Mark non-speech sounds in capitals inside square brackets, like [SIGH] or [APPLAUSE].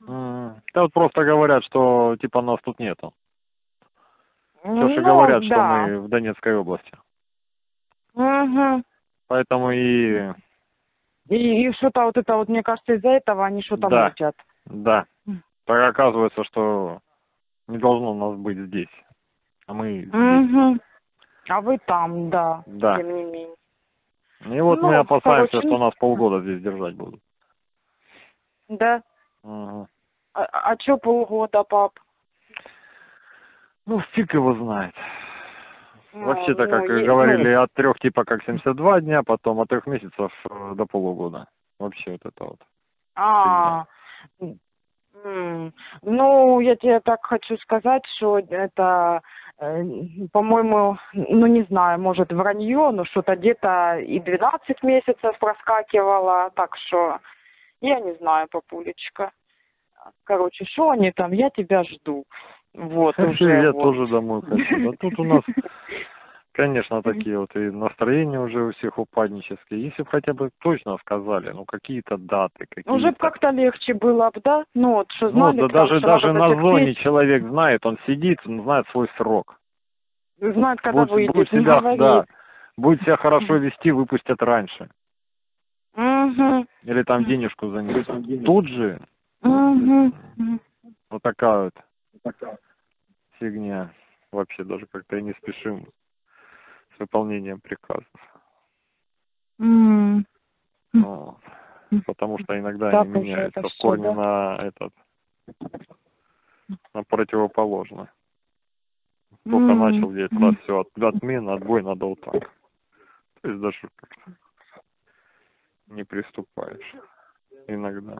Да вот просто говорят, что типа нас тут нету. Все же Ну, говорят, что мы в Донецкой области. Мгм. Поэтому и И, и что-то вот это вот, мне кажется, из-за этого они что-то Да. мутят. да. Так оказывается, что не должно нас быть здесь. А мы здесь. Мгм. А вы там, да, Да. тем не менее. И вот Ну, мы опасаемся, короче, что ну- нас полгода здесь держать будут. Да? Мгм. А, а что полгода, пап? Ну, фиг его знает. Ну, Вообще-то, как ну, говорили, от трех типа как 72 дня, потом от трех месяцев э, до полугода. Вообще вот это вот. А, м, ну, я тебе так хочу сказать, что это, э, по-моему, ну, не знаю, может, вранье, но что-то где-то и 12 месяцев проскакивало, так что я не знаю, папулечка. Короче, что они там, я тебя жду. Вот, уже. Я вот. тоже домой хочу. А тут у нас, [LAUGHS] конечно, такие вот и настроения уже у всех упаднические. Если бы хотя бы точно сказали, ну какие-то даты, какие-то. Уже б как-то легче было бы, да? Ну, вот, что Ну, знали, да б там, даже, даже на зоне человек знает, он сидит, он знает свой срок. знает, когда будет, выйдет, не себя, говорит. да, будет себя хорошо вести, выпустят раньше. Мгм. Или там денежку за них. Тут же. Мгм. вот такая вот фигня. Вообще даже как-то и не спешим с выполнением приказов. М. Вот. Потому что иногда Так они меняются в корне да? на этот, на противоположное. Только М. начал делать раз все, от, отмена, отбой надо вот так. То есть даже как-то не приступаешь иногда.